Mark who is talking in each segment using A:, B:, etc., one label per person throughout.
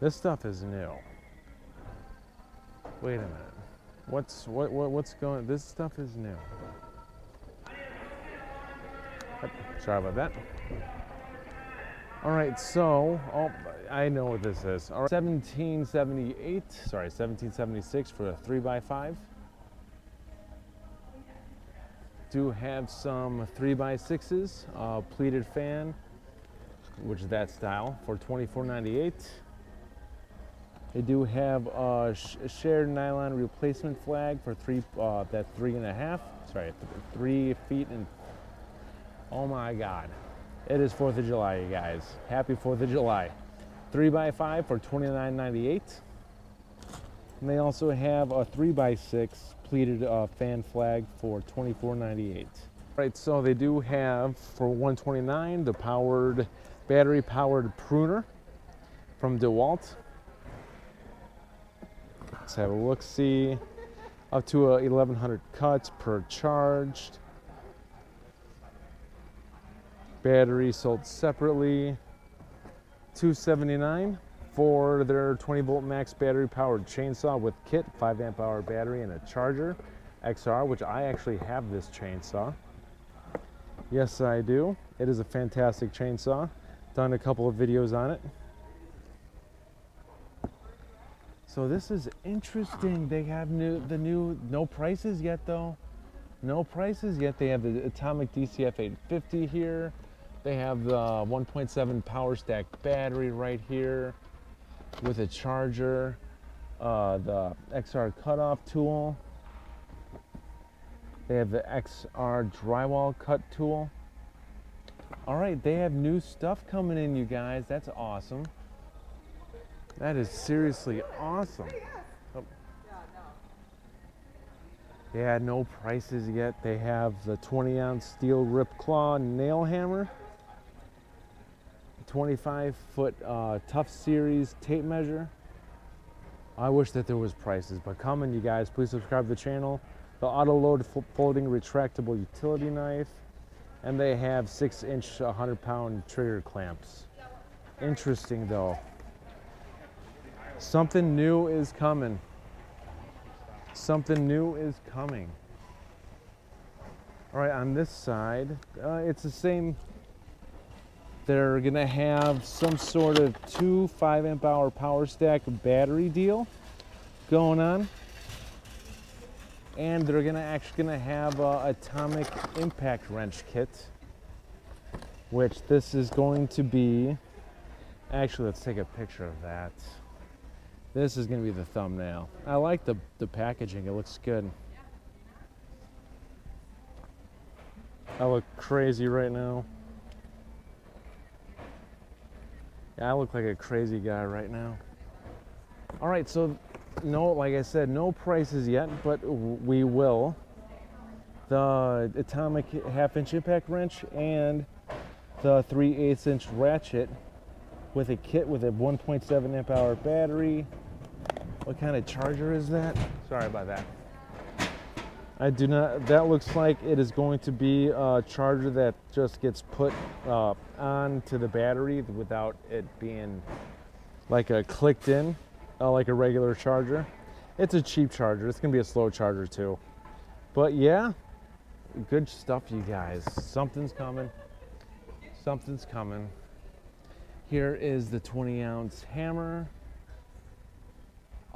A: This stuff is new. Wait a minute. What's what, what what's going? This stuff is new. Sorry about that. All right, so oh, I know what this is. All right, 1778. Sorry, 1776 for a three by five. Do have some three by sixes, pleated fan, which is that style for 24.98. They do have a sh- shared nylon replacement flag for three, uh, that three and a half. Sorry, th- three feet and. Oh my God, it is Fourth of July, you guys. Happy Fourth of July. Three by five for 29.98. And they also have a three by six pleated uh, fan flag for 24.98. Right, so they do have for 129 the powered, battery powered pruner from DeWalt. Let's have a look see. Up to uh, 1100 cuts per charged. Battery sold separately. 279 for their 20 volt max battery powered chainsaw with kit, 5 amp hour battery, and a charger XR, which I actually have this chainsaw. Yes, I do. It is a fantastic chainsaw. Done a couple of videos on it. So this is interesting. They have new the new no prices yet though. No prices yet. They have the Atomic DCF 850 here. They have the 1.7 power stack battery right here with a charger, uh, the XR cutoff tool. They have the XR drywall cut tool. All right, they have new stuff coming in, you guys. That's awesome. That is seriously awesome. Oh. They had no prices yet. They have the 20 ounce steel rip claw nail hammer, 25 foot uh, tough series tape measure. I wish that there was prices, but coming, you guys. Please subscribe to the channel. The auto load folding retractable utility knife, and they have six inch, 100 pound trigger clamps. Interesting though. Something new is coming. Something new is coming. All right, on this side, uh, it's the same. They're gonna have some sort of two five amp hour power stack battery deal going on, and they're gonna actually gonna have a atomic impact wrench kit, which this is going to be. Actually, let's take a picture of that. This is gonna be the thumbnail. I like the, the packaging, it looks good. I look crazy right now. Yeah, I look like a crazy guy right now. All right, so no, like I said, no prices yet, but we will. The atomic half inch impact wrench and the 3 8 inch ratchet with a kit with a 1.7 amp hour battery. What kind of charger is that? Sorry about that. I do not, that looks like it is going to be a charger that just gets put uh, onto the battery without it being like a clicked in, uh, like a regular charger. It's a cheap charger. It's gonna be a slow charger too. But yeah, good stuff, you guys. Something's coming. Something's coming. Here is the 20 ounce hammer.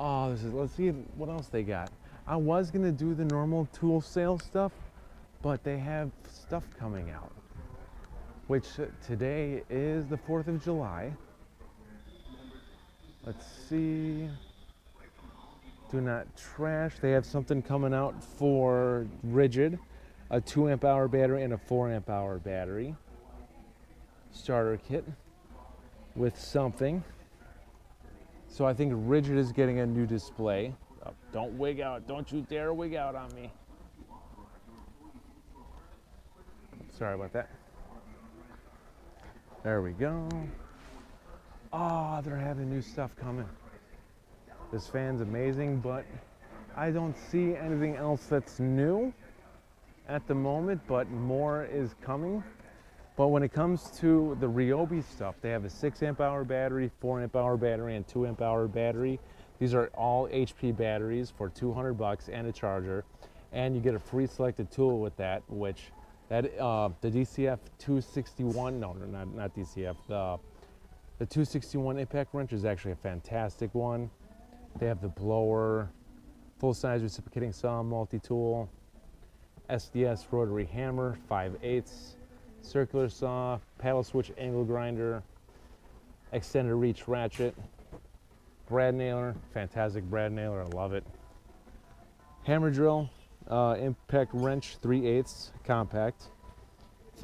A: Oh, this is, let's see what else they got. I was gonna do the normal tool sale stuff, but they have stuff coming out. Which today is the 4th of July. Let's see. Do not trash. They have something coming out for Ridgid a 2 amp hour battery and a 4 amp hour battery. Starter kit with something. So I think Ridgid is getting a new display. Oh, don't wig out. Don't you dare wig out on me. Sorry about that. There we go. Oh, they're having new stuff coming. This fan's amazing, but I don't see anything else that's new at the moment, but more is coming. But when it comes to the Ryobi stuff, they have a 6 amp hour battery, 4 amp hour battery, and 2 amp hour battery. These are all HP batteries for 200 bucks and a charger. And you get a free selected tool with that, which that uh, the DCF 261, no, no, not, not DCF, the, the 261 impact wrench is actually a fantastic one. They have the blower, full size reciprocating saw, multi-tool, SDS rotary hammer, 5 eighths circular saw, paddle switch angle grinder, extended reach ratchet, brad nailer, fantastic brad nailer, I love it. Hammer drill, uh, impact wrench 3 eighths compact,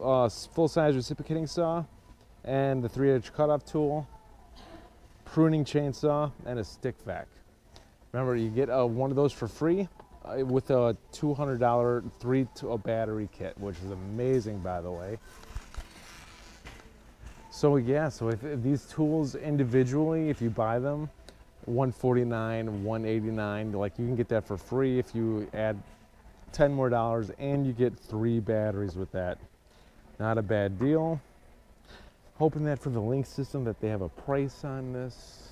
A: uh, full size reciprocating saw, and the 3 inch cutoff tool, pruning chainsaw, and a stick vac. Remember, you get uh, one of those for free Uh, with a $200 three to a battery kit, which is amazing, by the way. So yeah, so if, if these tools individually, if you buy them, 149, 189, like you can get that for free if you add 10 more dollars and you get three batteries with that. Not a bad deal. Hoping that for the link system that they have a price on this.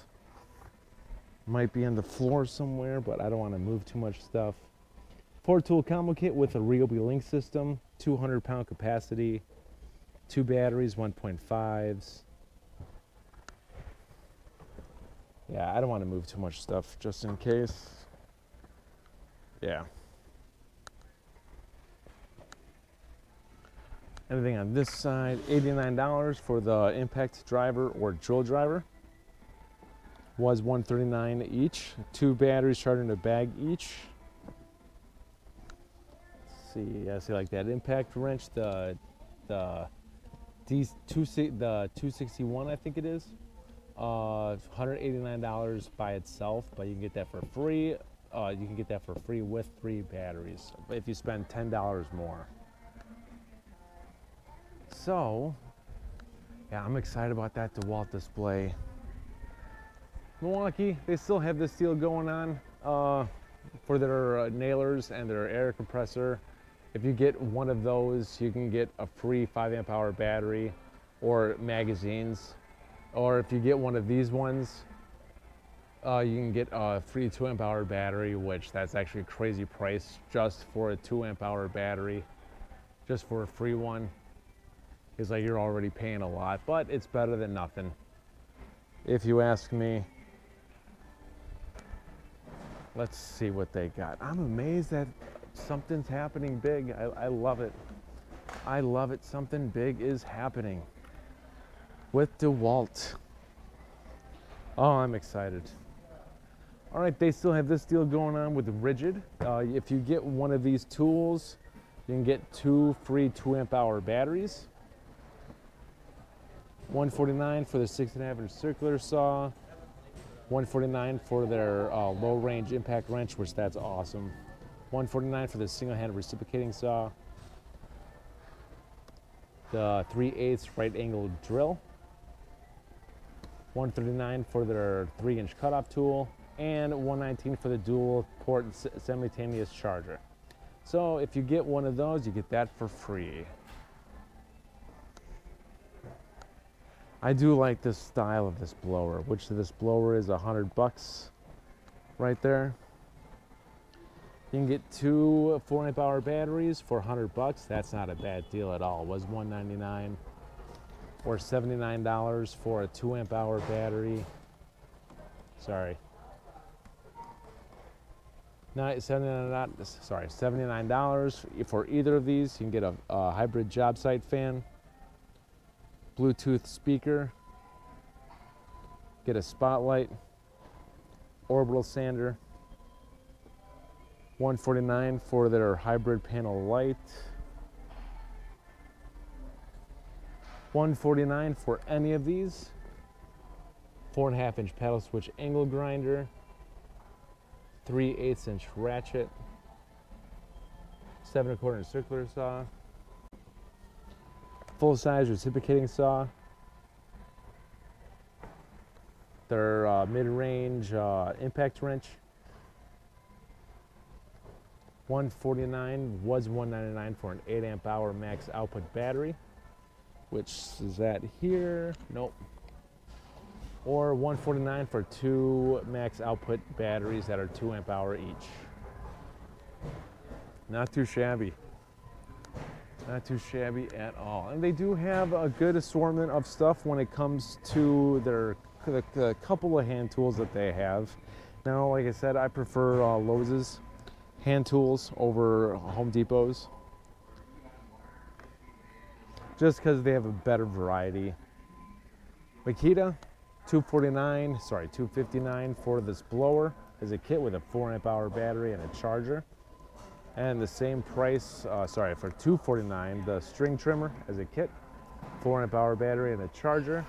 A: Might be on the floor somewhere, but I don't want to move too much stuff. Four tool combo kit with a Ryobi link system, 200 pound capacity, two batteries, 1.5s. Yeah, I don't want to move too much stuff just in case. Yeah. Anything on this side, $89 for the impact driver or drill driver. Was 139 each. Two batteries charged in a bag each. Let's see, I see like that impact wrench, the the D two the 261 I think it is. Uh, $189 by itself, but you can get that for free. Uh, you can get that for free with three batteries if you spend $10 more. So, yeah, I'm excited about that DeWalt display. Milwaukee, they still have this deal going on uh, for their uh, nailers and their air compressor. If you get one of those, you can get a free 5 amp hour battery or magazines. Or if you get one of these ones, uh, you can get a free 2 amp hour battery, which that's actually a crazy price just for a 2 amp hour battery, just for a free one. It's like you're already paying a lot, but it's better than nothing, if you ask me. Let's see what they got. I'm amazed that something's happening big. I, I love it. I love it. Something big is happening with DeWalt. Oh, I'm excited. All right, they still have this deal going on with Ridgid. Uh, if you get one of these tools, you can get two free two amp hour batteries. 149 for the six and a half inch circular saw. 149 for their uh, low range impact wrench, which that's awesome. 149 for the single hand reciprocating saw. The 3 8 right angle drill. 139 for their 3 inch cutoff tool. And 119 for the dual port simultaneous charger. So if you get one of those, you get that for free. I do like this style of this blower, which this blower is a hundred bucks right there. You can get two four amp hour batteries for 100 bucks. That's not a bad deal at all. It was 199 or $79 for a two amp hour battery. Sorry. No, 79 sorry, $79 for either of these. You can get a, a hybrid job site fan. Bluetooth speaker, get a spotlight, orbital sander, 149 for their hybrid panel light, 149 for any of these, four and a half inch paddle switch angle grinder, three eighths inch ratchet, seven and a quarter inch circular saw, full size reciprocating saw. Their uh, mid range uh, impact wrench. 149 was 199 for an 8 amp hour max output battery which is that here? Nope. Or 149 for two max output batteries that are two amp hour each. Not too shabby. Not too shabby at all. And they do have a good assortment of stuff when it comes to their the, the couple of hand tools that they have. Now, like I said, I prefer uh, Lowe's hand tools over Home Depot's just because they have a better variety. Makita, 249, sorry, 259 for this blower is a kit with a 4 amp hour battery and a charger. And the same price, uh, sorry, for 249 the string trimmer as a kit, 4 amp hour battery and a charger.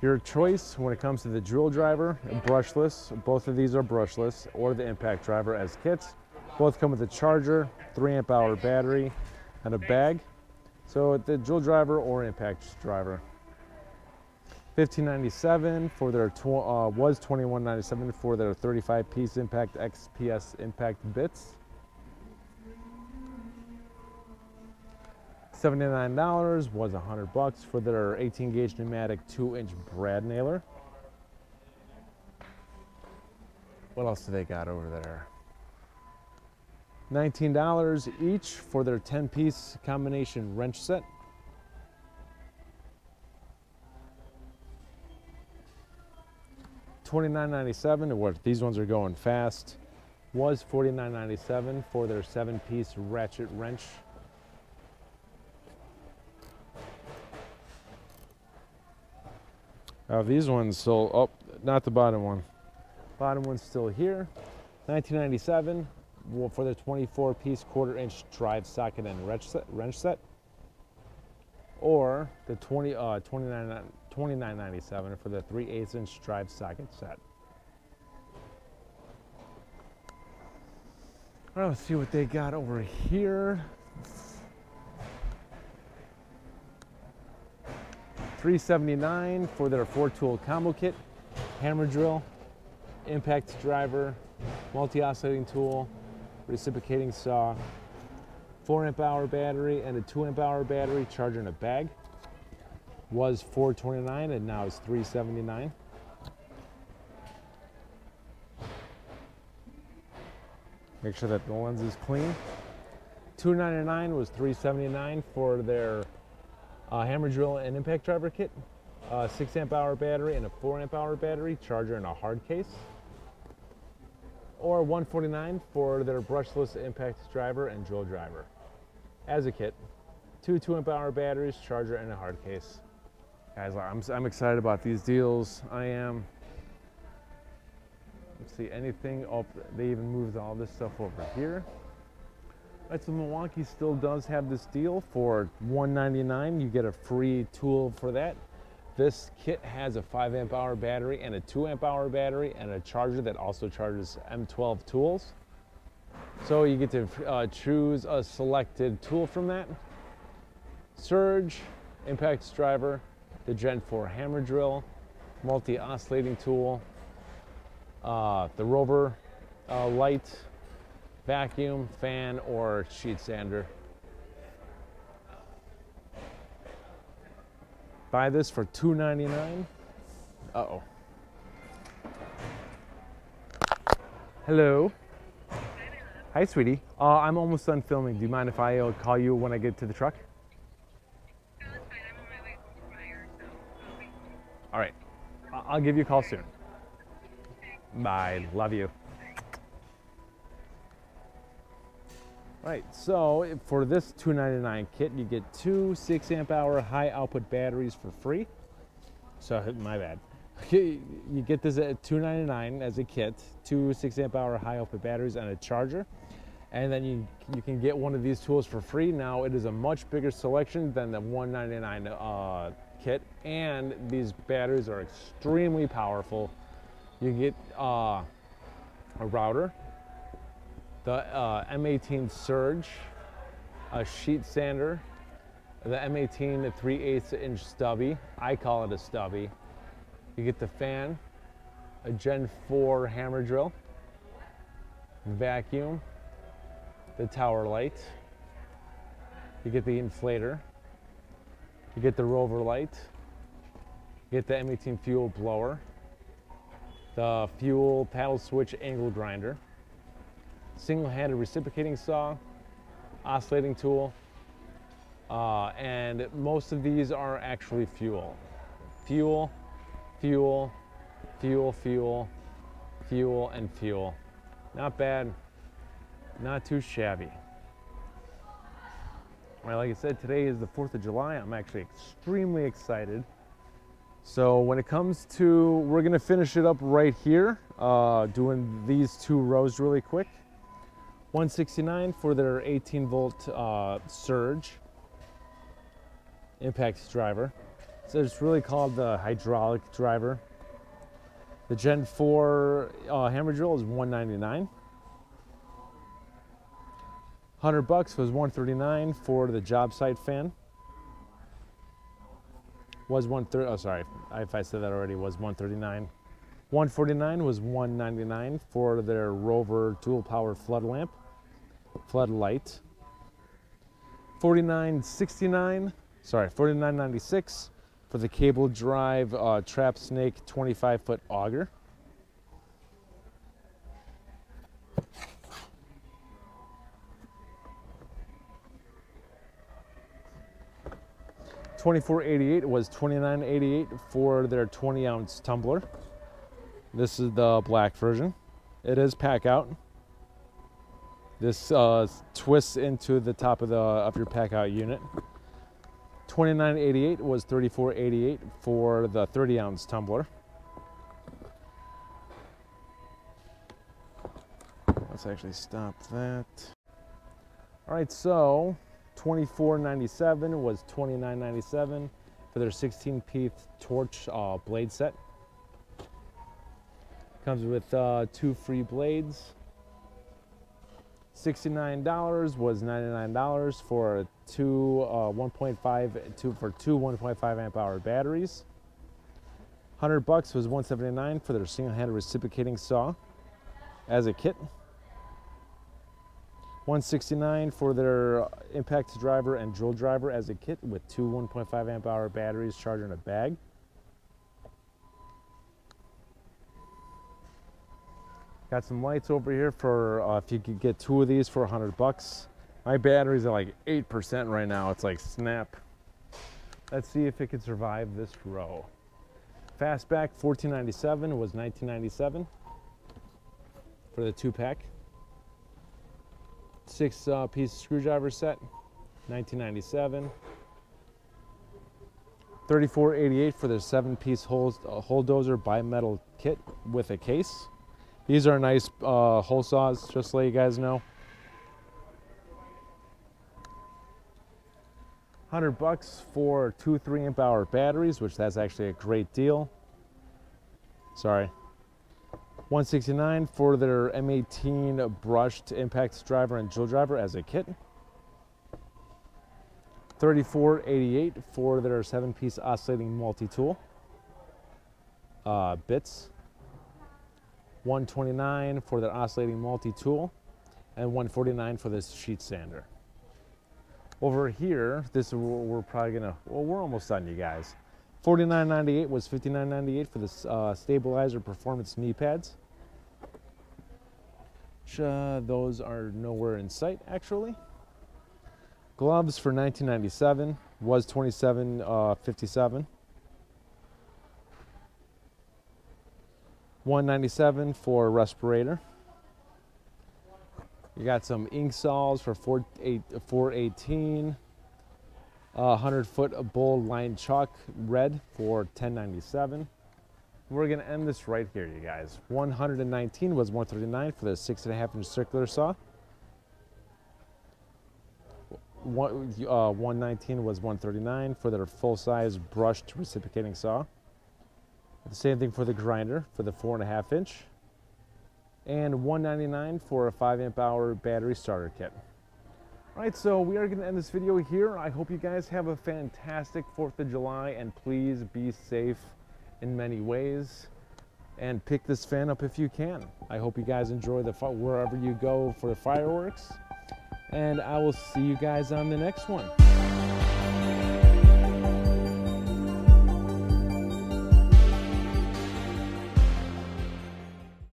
A: Your choice when it comes to the drill driver, brushless, both of these are brushless, or the impact driver as kits. Both come with a charger, 3 amp hour battery, and a bag. So the drill driver or impact driver. 1597 for their uh, was 2197 for their 35 piece impact XPS impact bits. $79 was 100 bucks for their 18 gauge pneumatic 2 inch brad nailer. What else do they got over there? $19 each for their 10 piece combination wrench set. $29.97, what these ones are going fast, was $49.97 for their seven piece ratchet wrench. These ones sold, oh, not the bottom one. Bottom one's still here. 1997 for the 24 piece quarter inch drive socket and wrench set, wrench set or the 20 uh 29 29.97 for the 3 8 inch drive socket set. Let's see what they got over here. 379 for their four tool combo kit hammer drill impact driver multi-oscillating tool reciprocating saw, 4 amp hour battery and a 2 amp hour battery charger in a bag. Was 429 and now it's 379. Make sure that the lens is clean. 299 was 379 for their uh, hammer drill and impact driver kit. Uh, 6 amp hour battery and a 4 amp hour battery charger in a hard case or 149 for their brushless impact driver and drill driver. As a kit, two 2 amp hour batteries, charger, and a hard case. Guys, I'm, I'm excited about these deals. I am. Let's see, anything up, they even moved all this stuff over here. Right, so Milwaukee still does have this deal for 199 You get a free tool for that. This kit has a 5 amp hour battery and a 2 amp hour battery and a charger that also charges M12 tools. So you get to uh, choose a selected tool from that. Surge, impact driver, the Gen 4 hammer drill, multi-oscillating tool, uh, the rover uh, light, vacuum, fan, or sheet sander. Buy this for $2.99. Uh-oh. Hello. Hi, sweetie. Uh, I'm almost done filming. Do you mind if I uh, call you when I get to the truck?
B: No, so
A: All right. I'll give you a call soon. Bye. Love you. Right, so for this 299 kit, you get two 6 amp hour high output batteries for free. So, my bad. You get this at 299 as a kit, two 6 amp hour high output batteries and a charger. And then you, you can get one of these tools for free. Now, it is a much bigger selection than the 199 uh, kit, and these batteries are extremely powerful. You get uh, a router, the uh, M18 Surge, a sheet sander, the M18 the 3 8 inch stubby. I call it a stubby. You get the fan, a Gen 4 hammer drill, vacuum, the tower light, You get the inflator. You get the rover light. You get the M18 fuel blower. The fuel paddle switch angle grinder. Single-handed reciprocating saw. Oscillating tool. Uh, and most of these are actually fuel. Fuel, fuel, fuel, fuel, fuel, and fuel. Not bad, not too shabby. Well, like I said, today is the 4th of July. I'm actually extremely excited. So when it comes to, we're gonna finish it up right here, uh, doing these two rows really quick. 169 for their 18 volt uh, surge impact driver. So it's really called the hydraulic driver. The Gen 4 uh, hammer drill is 199. 100 bucks was 139 for the job site fan. Was 130, oh sorry, if I said that already, was 139. 149 was 199 for their Rover dual power flood lamp, flood light. 49.69, sorry, 49.96 for the cable drive uh, trap snake 25 foot auger. Twenty-four eighty-eight was twenty-nine eighty-eight for their twenty ounce tumbler. This is the black version. It is Packout. This uh, twists into the top of the of your Packout unit. 29.88 was 34.88 for the 30 ounce tumbler. Let's actually stop that. All right, so 24.97 was 29.97 for their 16 piece torch uh, blade set. Comes with uh, two free blades. $69 was $99 for two uh, 1.5 two for two 1.5 amp hour batteries. 100 bucks was 179 for their single-handed reciprocating saw as a kit. 169 for their impact driver and drill driver as a kit with two 1.5 amp hour batteries charged in a bag. Got some lights over here for uh, if you could get two of these for 100 bucks. My batteries are like 8% right now. It's like snap. Let's see if it can survive this row. Fastback 1497 was 1997 for the two pack. Six uh, piece screwdriver set, 1997. 3488 for the seven piece hole, uh, hole dozer bimetal kit with a case. These are nice uh, hole saws, just to let you guys know. 100 bucks for two 3 amp hour batteries, which that's actually a great deal. Sorry. 169 for their M18 brushed impact driver and drill driver as a kit. 34.88 for their seven piece oscillating multi-tool uh, bits. 129 for the oscillating multi-tool, and 149 for this sheet sander. Over here, this we're probably gonna, well, we're almost done, you guys. 49.98 was 59.98 for the uh, stabilizer performance knee pads. Uh, those are nowhere in sight, actually. Gloves for 1997 was 27.57. Uh, 197 for respirator. You got some Inkzalls for 418. Uh, 100 foot bold line chalk red for 1097. We're gonna end this right here, you guys. 119 was 139 for the six and a half inch circular saw. One, uh, 119 was 139 for their full size brushed reciprocating saw. The same thing for the grinder for the four and a half inch. And 199 for a five amp hour battery starter kit. All right, so we are gonna end this video here. I hope you guys have a fantastic 4th of July and please be safe in many ways and pick this fan up if you can. I hope you guys enjoy the wherever you go for the fireworks. And I will see you guys on the next one.